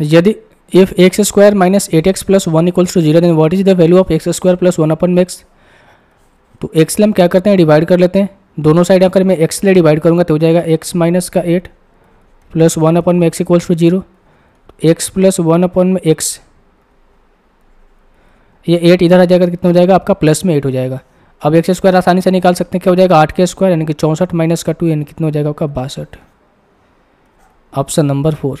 यदि if x square minus eight x plus one equals to zero then what is the value of x square plus one upon x तो x ले हम क्या करते हैं? Divide कर लेते हैं। दोनों साइड अगर मैं एक्स ले डिवाइड करूँगा तो हो जाएगा एक्स माइनस का एट प्लस वन अपन में x equals to zero x plus one upon में एक्स ये एट इधर आ जाएगा तो कितना हो जाएगा? आपका प्लस में एट हो जाएगा। अब एक्स स्क्वायर आसानी से निकाल सकते हैं। क्या हो जाएगा? आठ के स्क्वायर यानी कि चौंसठ माइनस का टू यानी कितना हो जाएगा आपका बासठ। Option number four